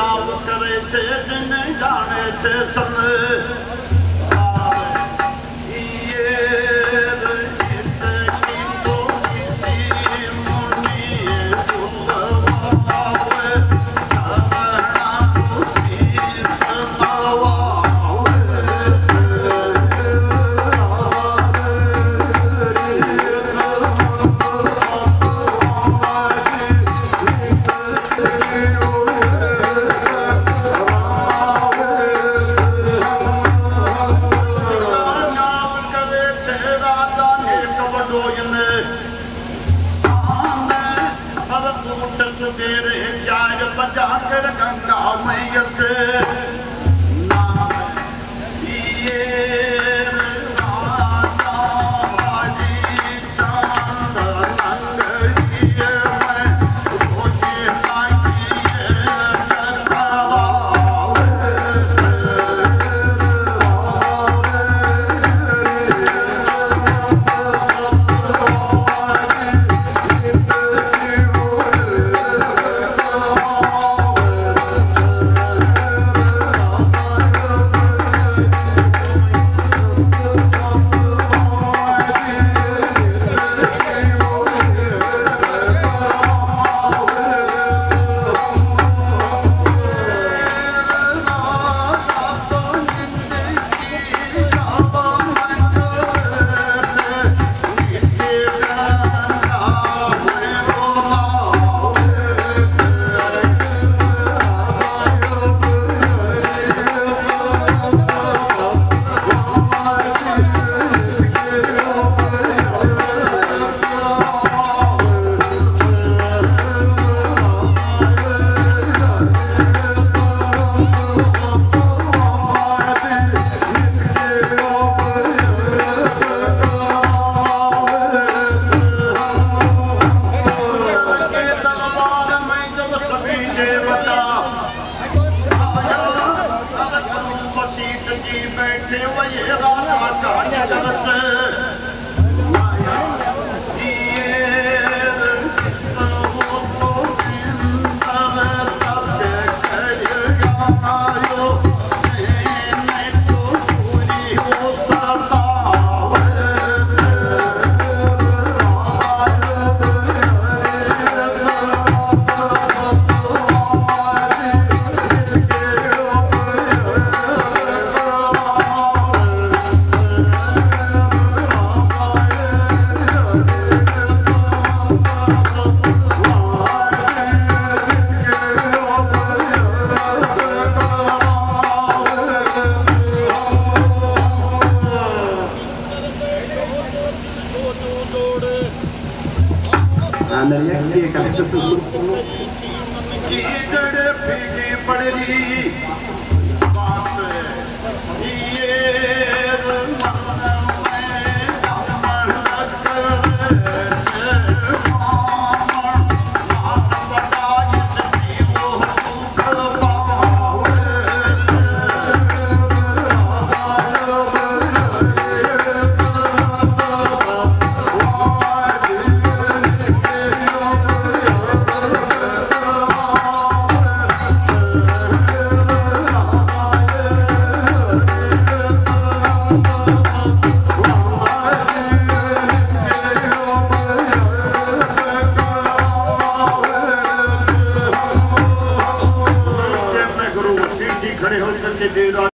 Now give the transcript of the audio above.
करे चारि पंज हफ़्ते की जड़ ನರಿಯಕ್ಕೆ ಕಲಿಸಿತು